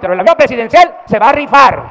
pero el avión presidencial se va a rifar.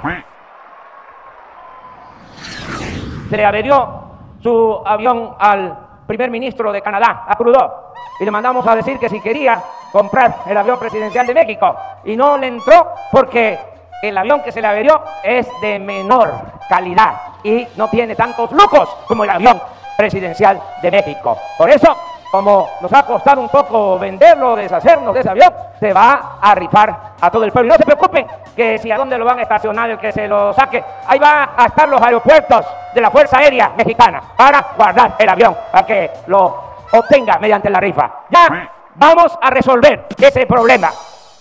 Se le averió su avión al primer ministro de Canadá, a Trudeau, y le mandamos a decir que si quería comprar el avión presidencial de México, y no le entró porque el avión que se le averió es de menor calidad y no tiene tantos lujos como el avión presidencial de México. Por eso, como nos ha costado un poco venderlo, deshacernos de ese avión, se va a rifar a todo el pueblo. Y no se preocupen que si a dónde lo van a estacionar el que se lo saque, ahí va a estar los aeropuertos de la Fuerza Aérea Mexicana para guardar el avión, para que lo obtenga mediante la rifa. Ya vamos a resolver ese problema.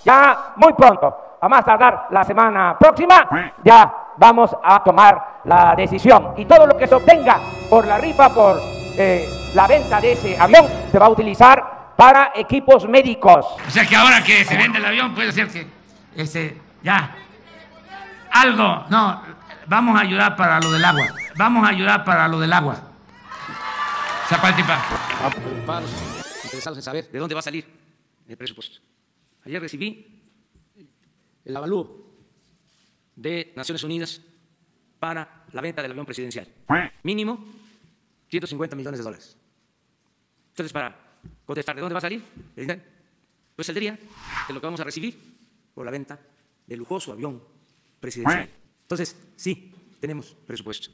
Ya muy pronto a más tardar la semana próxima, ya vamos a tomar la decisión. Y todo lo que se obtenga por la rifa, por eh, la venta de ese avión, se va a utilizar para equipos médicos. O sea que ahora que se vende el avión puede ser que, este, ya, algo, no, vamos a ayudar para lo del agua, vamos a ayudar para lo del agua. Zapatipa. Preocupados, interesados en saber de dónde va a salir el presupuesto. Ayer recibí el avalúo de Naciones Unidas para la venta del avión presidencial. Mínimo 150 millones de dólares. Entonces, para contestar, ¿de dónde va a salir? Pues saldría de lo que vamos a recibir por la venta del lujoso avión presidencial. Entonces, sí, tenemos presupuesto.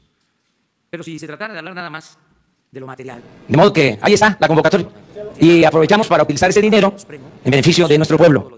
Pero si se tratara de hablar nada más de lo material. De modo que ahí está la convocatoria. Y aprovechamos para utilizar ese dinero en beneficio de nuestro pueblo.